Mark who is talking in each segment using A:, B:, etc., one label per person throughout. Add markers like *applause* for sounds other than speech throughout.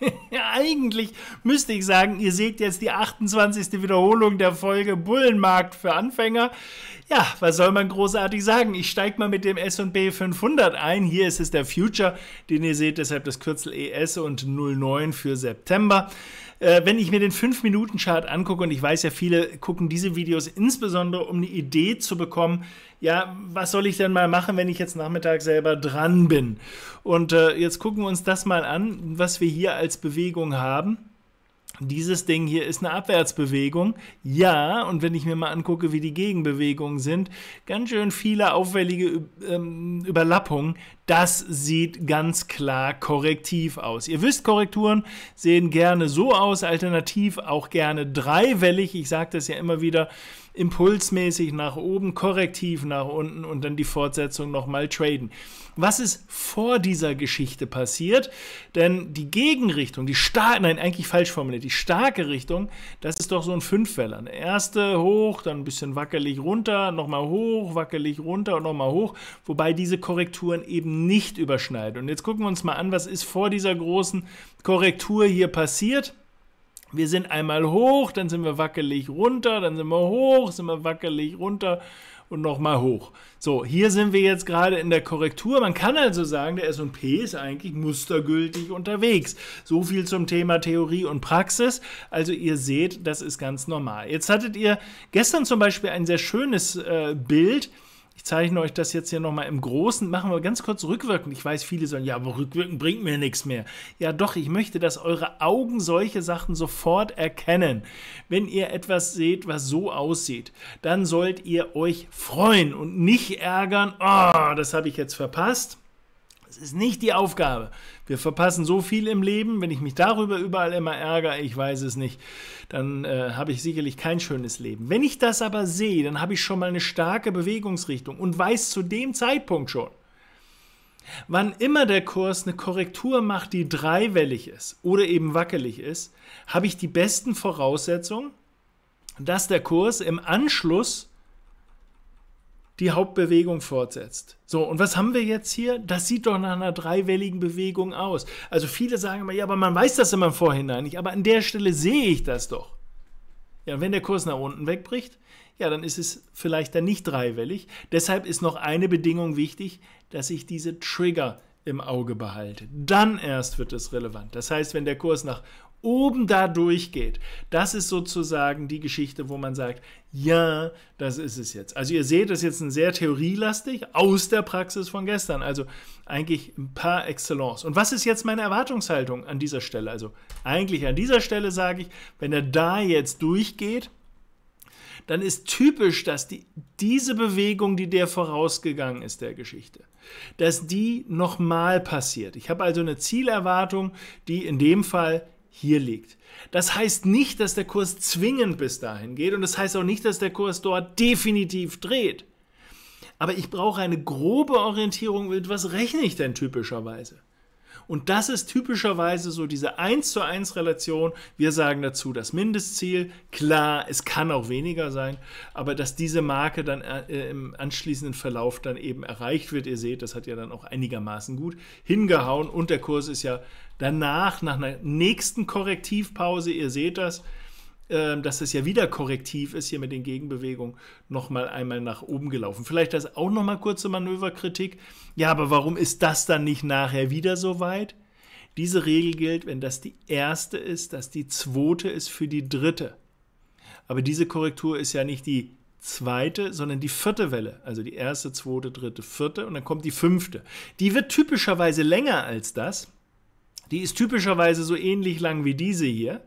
A: *laughs* Eigentlich müsste ich sagen, ihr seht jetzt die 28. Wiederholung der Folge Bullenmarkt für Anfänger. Ja, was soll man großartig sagen? Ich steige mal mit dem S&P 500 ein. Hier ist es der Future, den ihr seht, deshalb das Kürzel ES und 09 für September. Äh, wenn ich mir den 5-Minuten-Chart angucke, und ich weiß ja, viele gucken diese Videos insbesondere, um eine Idee zu bekommen, ja, was soll ich denn mal machen, wenn ich jetzt Nachmittag selber dran bin? Und äh, jetzt gucken wir uns das mal an, was wir hier als Bewegung haben. Dieses Ding hier ist eine Abwärtsbewegung. Ja, und wenn ich mir mal angucke, wie die Gegenbewegungen sind, ganz schön viele auffällige ähm, Überlappungen. Das sieht ganz klar korrektiv aus. Ihr wisst, Korrekturen sehen gerne so aus, alternativ auch gerne dreiwellig. Ich sage das ja immer wieder impulsmäßig nach oben, korrektiv nach unten und dann die Fortsetzung nochmal traden. Was ist vor dieser Geschichte passiert? Denn die Gegenrichtung, die starke, nein, eigentlich falsch formuliert, die starke Richtung, das ist doch so ein Fünfweller. Eine erste hoch, dann ein bisschen wackelig runter, nochmal hoch, wackelig runter und nochmal hoch, wobei diese Korrekturen eben nicht überschneiden. Und jetzt gucken wir uns mal an, was ist vor dieser großen Korrektur hier passiert. Wir sind einmal hoch, dann sind wir wackelig runter, dann sind wir hoch, sind wir wackelig runter und nochmal hoch. So, hier sind wir jetzt gerade in der Korrektur. Man kann also sagen, der S&P ist eigentlich mustergültig unterwegs. So viel zum Thema Theorie und Praxis. Also ihr seht, das ist ganz normal. Jetzt hattet ihr gestern zum Beispiel ein sehr schönes äh, Bild ich zeichne euch das jetzt hier nochmal im Großen. Machen wir ganz kurz rückwirkend. Ich weiß, viele sagen, ja, aber rückwirkend bringt mir nichts mehr. Ja, doch, ich möchte, dass eure Augen solche Sachen sofort erkennen. Wenn ihr etwas seht, was so aussieht, dann sollt ihr euch freuen und nicht ärgern, oh, das habe ich jetzt verpasst. Das ist nicht die Aufgabe. Wir verpassen so viel im Leben. Wenn ich mich darüber überall immer ärgere, ich weiß es nicht, dann äh, habe ich sicherlich kein schönes Leben. Wenn ich das aber sehe, dann habe ich schon mal eine starke Bewegungsrichtung und weiß zu dem Zeitpunkt schon, Wann immer der Kurs eine Korrektur macht, die dreiwellig ist oder eben wackelig ist, habe ich die besten Voraussetzungen, dass der Kurs im Anschluss die Hauptbewegung fortsetzt. So, und was haben wir jetzt hier? Das sieht doch nach einer dreiwelligen Bewegung aus. Also viele sagen immer, ja, aber man weiß das immer im Vorhinein nicht, aber an der Stelle sehe ich das doch. Ja, und wenn der Kurs nach unten wegbricht, ja, dann ist es vielleicht dann nicht dreiwellig. Deshalb ist noch eine Bedingung wichtig, dass ich diese Trigger im Auge behalte. Dann erst wird es relevant. Das heißt, wenn der Kurs nach oben da durchgeht. Das ist sozusagen die Geschichte, wo man sagt, ja, das ist es jetzt. Also ihr seht, das ist jetzt ein sehr theorielastig aus der Praxis von gestern. Also eigentlich ein paar Excellence. Und was ist jetzt meine Erwartungshaltung an dieser Stelle? Also eigentlich an dieser Stelle sage ich, wenn er da jetzt durchgeht, dann ist typisch, dass die, diese Bewegung, die der vorausgegangen ist, der Geschichte, dass die nochmal passiert. Ich habe also eine Zielerwartung, die in dem Fall hier liegt. Das heißt nicht, dass der Kurs zwingend bis dahin geht und das heißt auch nicht, dass der Kurs dort definitiv dreht. Aber ich brauche eine grobe Orientierung, mit was rechne ich denn typischerweise? Und das ist typischerweise so diese 1 zu 1 Relation. Wir sagen dazu das Mindestziel. Klar, es kann auch weniger sein, aber dass diese Marke dann äh, im anschließenden Verlauf dann eben erreicht wird. Ihr seht, das hat ja dann auch einigermaßen gut hingehauen und der Kurs ist ja danach, nach einer nächsten Korrektivpause, ihr seht das, dass es ja wieder korrektiv ist hier mit den Gegenbewegungen, nochmal einmal nach oben gelaufen. Vielleicht das auch nochmal kurze Manöverkritik. Ja, aber warum ist das dann nicht nachher wieder so weit? Diese Regel gilt, wenn das die erste ist, dass die zweite ist für die dritte. Aber diese Korrektur ist ja nicht die zweite, sondern die vierte Welle. Also die erste, zweite, dritte, vierte und dann kommt die fünfte. Die wird typischerweise länger als das. Die ist typischerweise so ähnlich lang wie diese hier.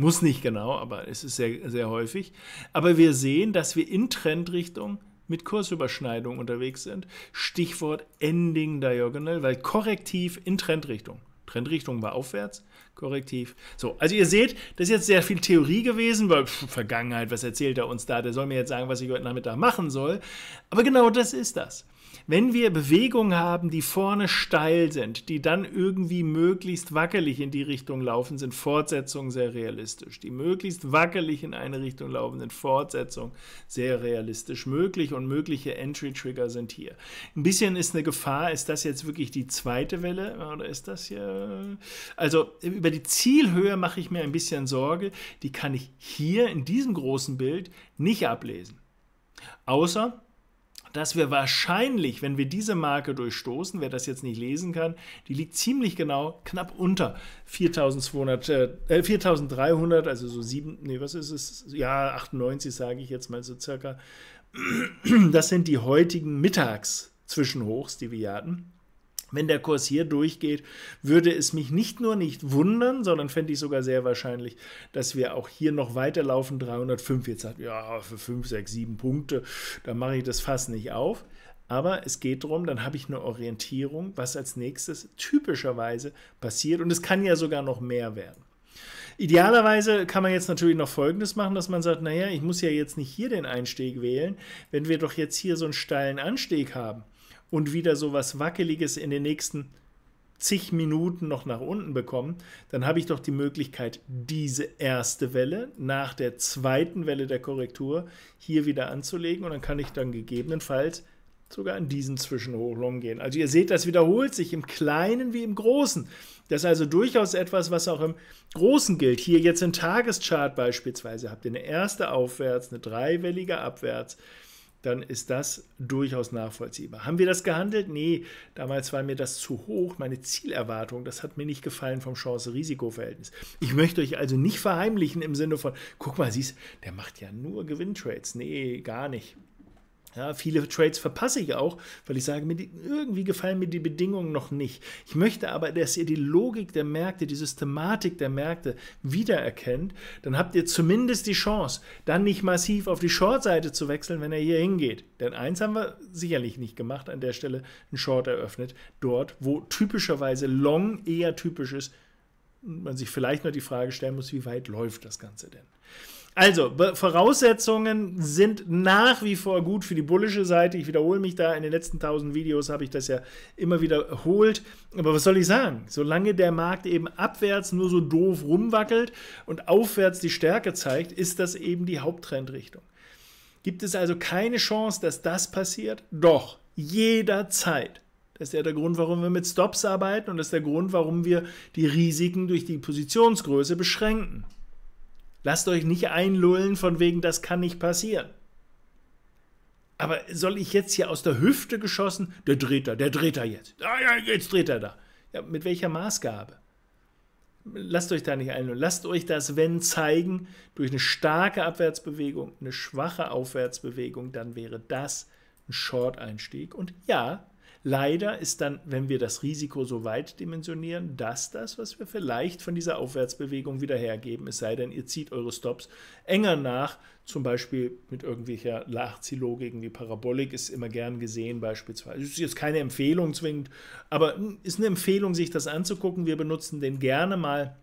A: Muss nicht genau, aber es ist sehr, sehr häufig. Aber wir sehen, dass wir in Trendrichtung mit Kursüberschneidung unterwegs sind. Stichwort Ending Diagonal, weil korrektiv in Trendrichtung. Trendrichtung war aufwärts, korrektiv. So, also ihr seht, das ist jetzt sehr viel Theorie gewesen, weil pff, Vergangenheit, was erzählt er uns da? Der soll mir jetzt sagen, was ich heute Nachmittag machen soll. Aber genau das ist das. Wenn wir Bewegungen haben, die vorne steil sind, die dann irgendwie möglichst wackelig in die Richtung laufen, sind Fortsetzungen sehr realistisch. Die möglichst wackelig in eine Richtung laufen, sind Fortsetzungen sehr realistisch möglich und mögliche Entry-Trigger sind hier. Ein bisschen ist eine Gefahr, ist das jetzt wirklich die zweite Welle oder ist das hier? Also über die Zielhöhe mache ich mir ein bisschen Sorge. Die kann ich hier in diesem großen Bild nicht ablesen. Außer dass wir wahrscheinlich, wenn wir diese Marke durchstoßen, wer das jetzt nicht lesen kann, die liegt ziemlich genau knapp unter 4200, äh, 4300, also so 7, nee, was ist es? Ja, 98 sage ich jetzt mal so circa. Das sind die heutigen Mittags-Zwischenhochs, die wir hatten. Wenn der Kurs hier durchgeht, würde es mich nicht nur nicht wundern, sondern fände ich sogar sehr wahrscheinlich, dass wir auch hier noch weiterlaufen. 305 jetzt sagt, ja, für 5, 6, 7 Punkte, da mache ich das fast nicht auf. Aber es geht darum, dann habe ich eine Orientierung, was als nächstes typischerweise passiert. Und es kann ja sogar noch mehr werden. Idealerweise kann man jetzt natürlich noch Folgendes machen, dass man sagt, naja, ich muss ja jetzt nicht hier den Einstieg wählen, wenn wir doch jetzt hier so einen steilen Anstieg haben und wieder so was Wackeliges in den nächsten zig Minuten noch nach unten bekommen, dann habe ich doch die Möglichkeit, diese erste Welle nach der zweiten Welle der Korrektur hier wieder anzulegen und dann kann ich dann gegebenenfalls sogar in diesen Zwischenhochlong gehen. Also ihr seht, das wiederholt sich im Kleinen wie im Großen. Das ist also durchaus etwas, was auch im Großen gilt. Hier jetzt im Tageschart beispielsweise habt ihr eine erste Aufwärts, eine dreiwellige Abwärts, dann ist das durchaus nachvollziehbar. Haben wir das gehandelt? Nee, damals war mir das zu hoch, meine Zielerwartung, das hat mir nicht gefallen vom Chance-Risiko-Verhältnis. Ich möchte euch also nicht verheimlichen im Sinne von, guck mal, siehst, der macht ja nur Gewinntrades. Nee, gar nicht. Ja, viele Trades verpasse ich auch, weil ich sage, die, irgendwie gefallen mir die Bedingungen noch nicht. Ich möchte aber, dass ihr die Logik der Märkte, die Systematik der Märkte wiedererkennt. Dann habt ihr zumindest die Chance, dann nicht massiv auf die Short-Seite zu wechseln, wenn er hier hingeht. Denn eins haben wir sicherlich nicht gemacht, an der Stelle einen Short eröffnet, dort, wo typischerweise Long eher typisch ist, man sich vielleicht noch die Frage stellen muss, wie weit läuft das Ganze denn? Also, Voraussetzungen sind nach wie vor gut für die bullische Seite. Ich wiederhole mich da, in den letzten 1000 Videos habe ich das ja immer wiederholt. Aber was soll ich sagen? Solange der Markt eben abwärts nur so doof rumwackelt und aufwärts die Stärke zeigt, ist das eben die Haupttrendrichtung. Gibt es also keine Chance, dass das passiert? Doch, jederzeit. Das ist ja der Grund, warum wir mit Stops arbeiten und das ist der Grund, warum wir die Risiken durch die Positionsgröße beschränken. Lasst euch nicht einlullen von wegen, das kann nicht passieren. Aber soll ich jetzt hier aus der Hüfte geschossen, der dreht da, der dreht da jetzt. Ah ja, jetzt dreht er da. Ja, mit welcher Maßgabe? Lasst euch da nicht einlullen. Lasst euch das Wenn zeigen durch eine starke Abwärtsbewegung, eine schwache Aufwärtsbewegung, dann wäre das ein Short-Einstieg. Und ja, Leider ist dann, wenn wir das Risiko so weit dimensionieren, das das, was wir vielleicht von dieser Aufwärtsbewegung wieder hergeben, es sei denn, ihr zieht eure Stops enger nach, zum Beispiel mit irgendwelcher Nachziehlogiken wie Parabolik ist immer gern gesehen beispielsweise. Ist jetzt keine Empfehlung zwingend, aber ist eine Empfehlung, sich das anzugucken. Wir benutzen den gerne mal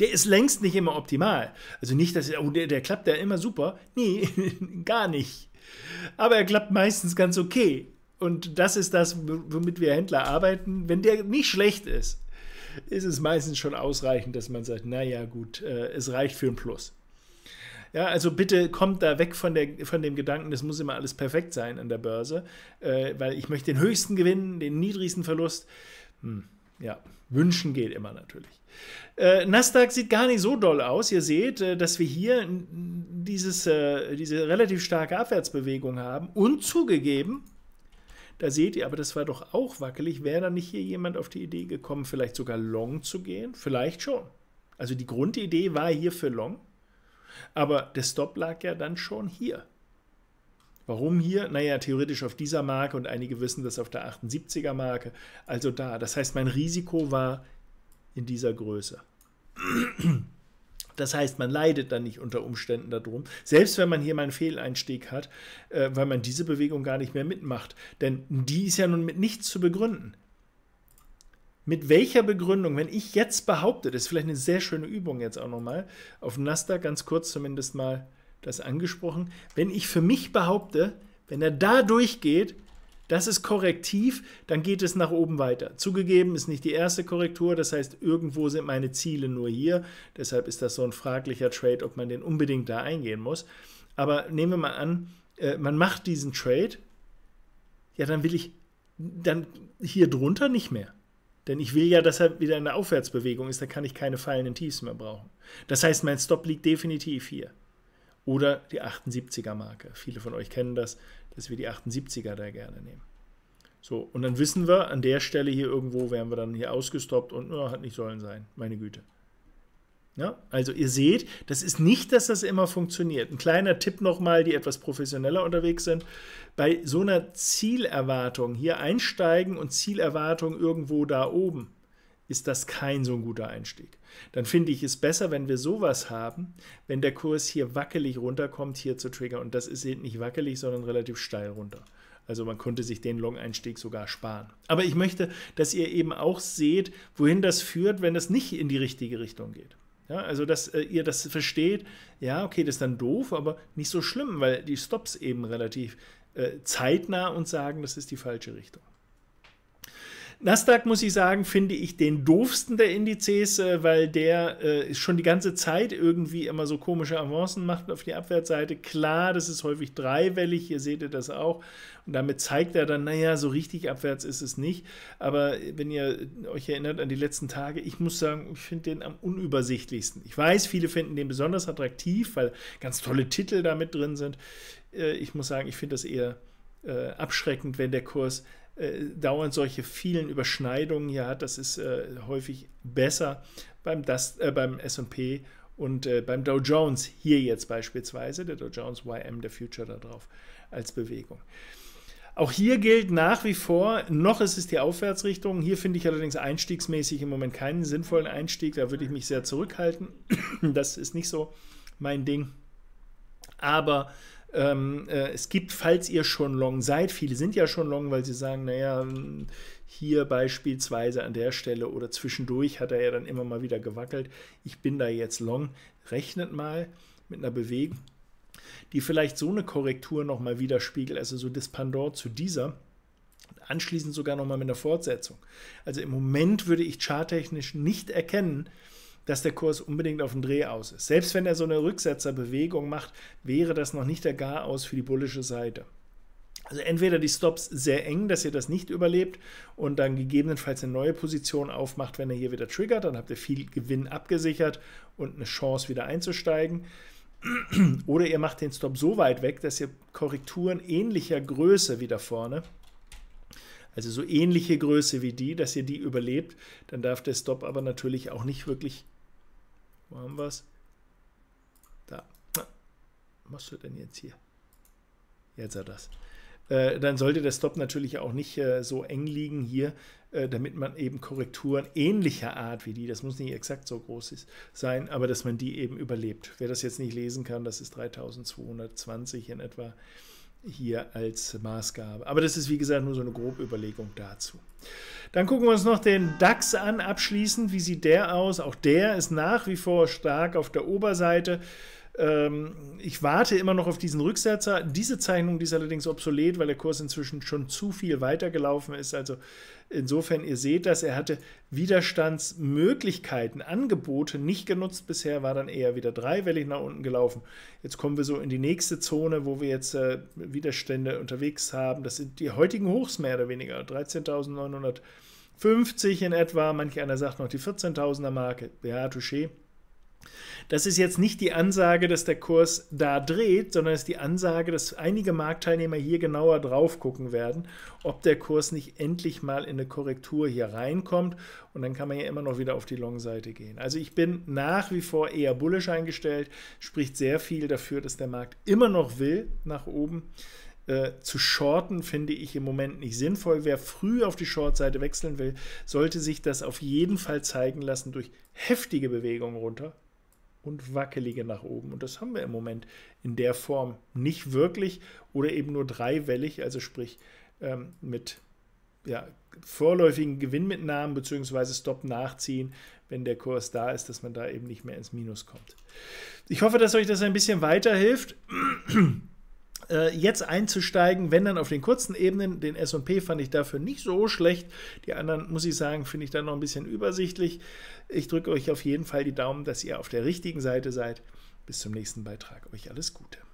A: der ist längst nicht immer optimal. Also nicht, dass oh, der, der klappt ja immer super. Nee, *laughs* gar nicht. Aber er klappt meistens ganz okay. Und das ist das, womit wir Händler arbeiten. Wenn der nicht schlecht ist, ist es meistens schon ausreichend, dass man sagt, naja gut, äh, es reicht für ein Plus. Ja, also bitte kommt da weg von, der, von dem Gedanken, das muss immer alles perfekt sein an der Börse, äh, weil ich möchte den höchsten Gewinn, den niedrigsten Verlust. Hm, ja, wünschen geht immer natürlich. Äh, Nasdaq sieht gar nicht so doll aus. Ihr seht, äh, dass wir hier dieses, äh, diese relativ starke Abwärtsbewegung haben und zugegeben, da seht ihr, aber das war doch auch wackelig. Wäre da nicht hier jemand auf die Idee gekommen, vielleicht sogar Long zu gehen? Vielleicht schon. Also die Grundidee war hier für Long, aber der Stop lag ja dann schon hier. Warum hier? Naja, theoretisch auf dieser Marke und einige wissen das auf der 78er Marke. Also da. Das heißt, mein Risiko war in dieser Größe. Das heißt, man leidet dann nicht unter Umständen darum, selbst wenn man hier mal einen Fehleinstieg hat, äh, weil man diese Bewegung gar nicht mehr mitmacht. Denn die ist ja nun mit nichts zu begründen. Mit welcher Begründung, wenn ich jetzt behaupte, das ist vielleicht eine sehr schöne Übung jetzt auch nochmal, auf Nasdaq ganz kurz zumindest mal das angesprochen, wenn ich für mich behaupte, wenn er da durchgeht, Das ist korrektiv, dann geht es nach oben weiter. Zugegeben ist nicht die erste Korrektur, das heißt, irgendwo sind meine Ziele nur hier. Deshalb ist das so ein fraglicher Trade, ob man den unbedingt da eingehen muss. Aber nehmen wir mal an, äh, man macht diesen Trade, ja, dann will ich dann hier drunter nicht mehr. Denn ich will ja, dass er wieder in der Aufwärtsbewegung ist, da kann ich keine fallenden Tiefs mehr brauchen. Das heißt, mein Stop liegt definitiv hier. Oder die 78er Marke. Viele von euch kennen das, dass wir die 78er da gerne nehmen. So, und dann wissen wir, an der Stelle hier irgendwo werden wir dann hier ausgestoppt und oh, hat nicht sollen sein, meine Güte. Ja, also ihr seht, das ist nicht, dass das immer funktioniert. Ein kleiner Tipp nochmal, die etwas professioneller unterwegs sind. Bei so einer Zielerwartung hier einsteigen und Zielerwartung irgendwo da oben, ist das kein so ein guter Einstieg. Dann finde ich es besser, wenn wir sowas haben, wenn der Kurs hier wackelig runterkommt, hier zu triggern. Und das ist eben nicht wackelig, sondern relativ steil runter. Also man konnte sich den Long-Einstieg sogar sparen. Aber ich möchte, dass ihr eben auch seht, wohin das führt, wenn es nicht in die richtige Richtung geht. Ja, also, dass äh, ihr das versteht, ja, okay, das ist dann doof, aber nicht so schlimm, weil die Stops eben relativ äh, zeitnah uns sagen, das ist die falsche Richtung. Nasdaq, muss ich sagen, finde ich den doofsten der Indizes, äh, weil der äh, schon die ganze Zeit irgendwie immer so komische Avancen macht auf die Abwärtsseite. Klar, das ist häufig dreiwellig, hier seht ihr das auch. Und damit zeigt er dann, naja, so richtig abwärts ist es nicht. Aber wenn ihr euch erinnert an die letzten Tage, ich muss sagen, ich finde den am unübersichtlichsten. Ich weiß, viele finden den besonders attraktiv, weil ganz tolle Titel da mit drin sind. Äh, ich muss sagen, ich finde das eher abschreckend, wenn der Kurs äh, dauernd solche vielen Überschneidungen hier hat. Das ist äh, häufig besser beim, äh, beim SP und äh, beim Dow Jones hier jetzt beispielsweise, der Dow Jones YM, der Future da drauf als Bewegung. Auch hier gilt nach wie vor, noch ist es die Aufwärtsrichtung. Hier finde ich allerdings einstiegsmäßig im Moment keinen sinnvollen Einstieg. Da würde ich mich sehr zurückhalten. *clears throat* Das ist nicht so mein Ding. Aber ähm, äh, es gibt, falls ihr schon long seid, viele sind ja schon long, weil sie sagen, naja, hier beispielsweise an der Stelle oder zwischendurch hat er ja dann immer mal wieder gewackelt. Ich bin da jetzt long. Rechnet mal mit einer Bewegung, die vielleicht so eine Korrektur nochmal widerspiegelt, also so das Pendant zu dieser. Anschließend sogar nochmal mit einer Fortsetzung. Also im Moment würde ich charttechnisch nicht erkennen, dass der Kurs unbedingt auf den Dreh aus ist. Selbst wenn er so eine Rücksetzerbewegung macht, wäre das noch nicht der Garaus für die bullische Seite. Also entweder die Stops sehr eng, dass ihr das nicht überlebt und dann gegebenenfalls eine neue Position aufmacht, wenn er hier wieder triggert, dann habt ihr viel Gewinn abgesichert und eine Chance wieder einzusteigen. *clears throat* Oder ihr macht den Stop so weit weg, dass ihr Korrekturen ähnlicher Größe wie da vorne, also so ähnliche Größe wie die, dass ihr die überlebt, dann darf der Stop aber natürlich auch nicht wirklich wo haben wir es? Da. Was machst du denn jetzt hier? Jetzt hat das. Äh, dann sollte der Stop natürlich auch nicht äh, so eng liegen hier, äh, damit man eben Korrekturen ähnlicher Art wie die, das muss nicht exakt so groß ist, sein, aber dass man die eben überlebt. Wer das jetzt nicht lesen kann, das ist 3220 in etwa hier als Maßgabe. Aber das ist, wie gesagt, nur so eine grobe Überlegung dazu. Dann gucken wir uns noch den DAX an, abschließend. Wie sieht der aus? Auch der ist nach wie vor stark auf der Oberseite. Ähm, ich warte immer noch auf diesen Rücksetzer. Diese Zeichnung die ist allerdings obsolet, weil der Kurs inzwischen schon zu viel weitergelaufen ist. Also insofern, ihr seht das, er hatte Widerstandsmöglichkeiten, Angebote nicht genutzt bisher, war dann eher wieder dreiwellig nach unten gelaufen. Jetzt kommen wir so in die nächste Zone, wo wir jetzt äh, Widerstände unterwegs haben. Das sind die heutigen Hochs mehr oder weniger, 13.950 in etwa. Manch einer sagt noch die 14.000er Marke. Ja, touché. Das ist jetzt nicht die Ansage, dass der Kurs da dreht, sondern es ist die Ansage, dass einige Marktteilnehmer hier genauer drauf gucken werden, ob der Kurs nicht endlich mal in eine Korrektur hier reinkommt und dann kann man ja immer noch wieder auf die Long-Seite gehen. Also ich bin nach wie vor eher bullisch eingestellt, spricht sehr viel dafür, dass der Markt immer noch will nach oben. Äh, zu shorten finde ich im Moment nicht sinnvoll. Wer früh auf die Short-Seite wechseln will, sollte sich das auf jeden Fall zeigen lassen durch heftige Bewegungen runter und wackelige nach oben. Und das haben wir im Moment in der Form nicht wirklich oder eben nur dreiwellig, also sprich ähm, mit ja, vorläufigen Gewinnmitnahmen bzw. Stop nachziehen, wenn der Kurs da ist, dass man da eben nicht mehr ins Minus kommt. Ich hoffe, dass euch das ein bisschen weiterhilft. Äh, jetzt einzusteigen, wenn dann auf den kurzen Ebenen. Den SP fand ich dafür nicht so schlecht. Die anderen, muss ich sagen, finde ich dann noch ein bisschen übersichtlich. Ich drücke euch auf jeden Fall die Daumen, dass ihr auf der richtigen Seite seid. Bis zum nächsten Beitrag. Euch alles Gute.